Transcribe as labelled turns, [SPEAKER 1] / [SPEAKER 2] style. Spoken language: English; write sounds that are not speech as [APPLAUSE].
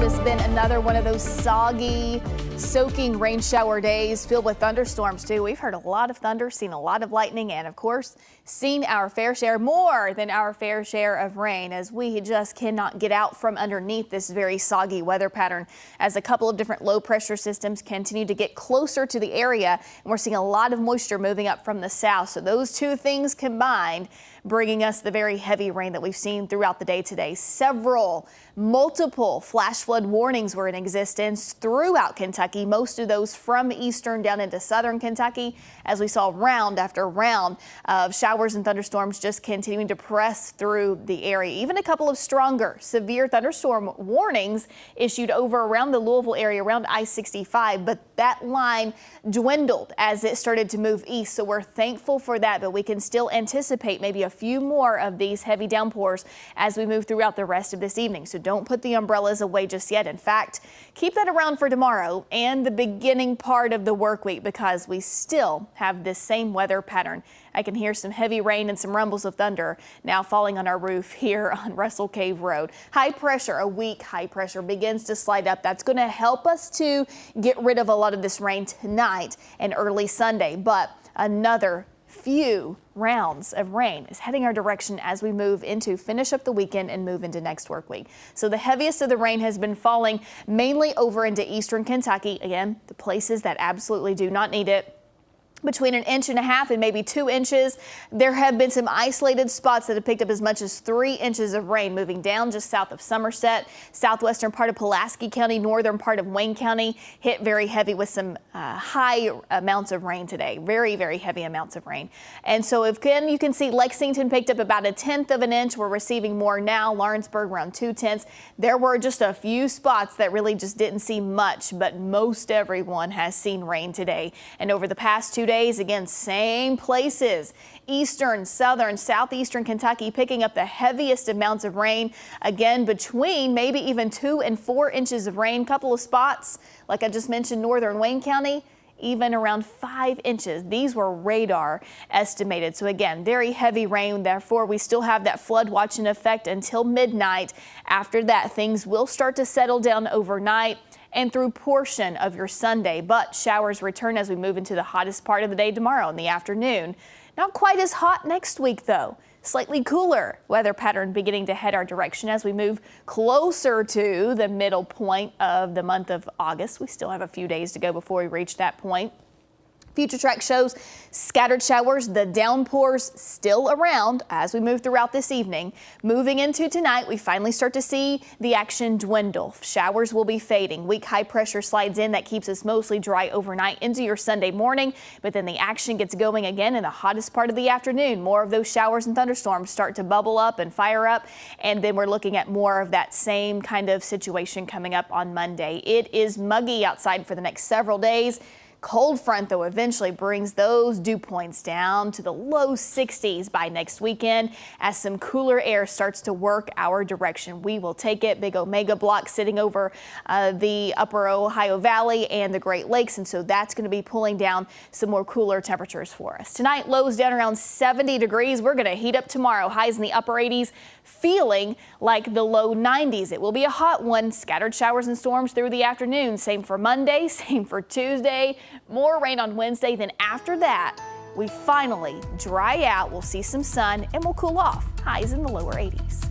[SPEAKER 1] has just been another one of those soggy, soaking rain shower days filled with thunderstorms too. We've heard a lot of thunder, seen a lot of lightning, and of course, seen our fair share, more than our fair share of rain as we just cannot get out from underneath this very soggy weather pattern as a couple of different low pressure systems continue to get closer to the area. And we're seeing a lot of moisture moving up from the south. So those two things combined bringing us the very heavy rain that we've seen throughout the day today. Several multiple flash flood warnings were in existence throughout Kentucky, most of those from eastern down into southern Kentucky, as we saw round after round of showers and thunderstorms just continuing to press through the area. Even a couple of stronger severe thunderstorm warnings issued over around the Louisville area around I-65, but that line dwindled as it started to move east. So we're thankful for that, but we can still anticipate maybe a few more of these heavy downpours as we move throughout the rest of this evening. So don't put the umbrellas away just yet. In fact, keep that around for tomorrow and the beginning part of the work week because we still have this same weather pattern. I can hear some heavy rain and some rumbles of thunder now falling on our roof [LAUGHS] here on Russell Cave Road. High pressure, a weak high pressure begins to slide up. That's going to help us to get rid of a lot of this rain tonight and early Sunday, but another few rounds of rain is heading our direction as we move into finish up the weekend and move into next work week. So the heaviest of the rain has been falling mainly over into eastern Kentucky. Again, the places that absolutely do not need it between an inch and a half and maybe two inches. There have been some isolated spots that have picked up as much as three inches of rain moving down just south of Somerset, southwestern part of Pulaski County, northern part of Wayne County hit very heavy with some uh, high amounts of rain today. Very, very heavy amounts of rain. And so if again, you can see Lexington picked up about a tenth of an inch. We're receiving more now. Lawrenceburg around two tenths. There were just a few spots that really just didn't see much, but most everyone has seen rain today. And over the past two days. Again, same places. Eastern, southern, southeastern Kentucky picking up the heaviest amounts of rain. Again, between maybe even two and four inches of rain. Couple of spots, like I just mentioned, northern Wayne County even around five inches. These were radar estimated. So again, very heavy rain. Therefore, we still have that flood watching effect until midnight. After that, things will start to settle down overnight and through portion of your Sunday, but showers return as we move into the hottest part of the day tomorrow in the afternoon. Not quite as hot next week though. Slightly cooler weather pattern beginning to head our direction as we move closer to the middle point of the month of August. We still have a few days to go before we reach that point. Future track shows scattered showers, the downpours still around as we move throughout this evening. Moving into tonight, we finally start to see the action dwindle. Showers will be fading. Weak high pressure slides in that keeps us mostly dry overnight into your Sunday morning, but then the action gets going again in the hottest part of the afternoon. More of those showers and thunderstorms start to bubble up and fire up, and then we're looking at more of that same kind of situation coming up on Monday. It is muggy outside for the next several days. Cold front, though, eventually brings those dew points down to the low 60s by next weekend as some cooler air starts to work our direction. We will take it. Big Omega block sitting over uh, the upper Ohio Valley and the Great Lakes, and so that's going to be pulling down some more cooler temperatures for us. Tonight, lows down around 70 degrees. We're going to heat up tomorrow. Highs in the upper 80s, feeling like the low 90s. It will be a hot one. Scattered showers and storms through the afternoon. Same for Monday, [LAUGHS] same for Tuesday. More rain on Wednesday. Then after that, we finally dry out. We'll see some sun and we'll cool off. Highs in the lower 80s.